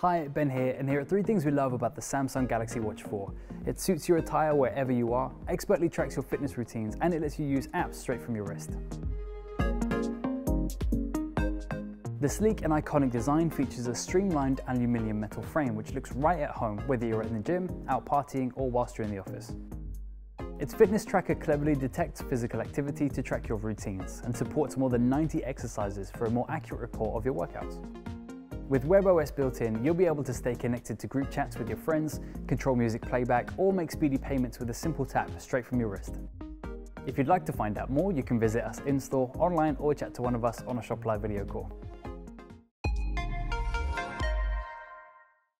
Hi, Ben here, and here are three things we love about the Samsung Galaxy Watch 4. It suits your attire wherever you are, expertly tracks your fitness routines, and it lets you use apps straight from your wrist. The sleek and iconic design features a streamlined aluminium metal frame which looks right at home whether you're in the gym, out partying, or whilst you're in the office. Its fitness tracker cleverly detects physical activity to track your routines and supports more than 90 exercises for a more accurate report of your workouts. With Wear OS built in, you'll be able to stay connected to group chats with your friends, control music playback, or make speedy payments with a simple tap straight from your wrist. If you'd like to find out more, you can visit us in-store, online, or chat to one of us on a ShopLive video call.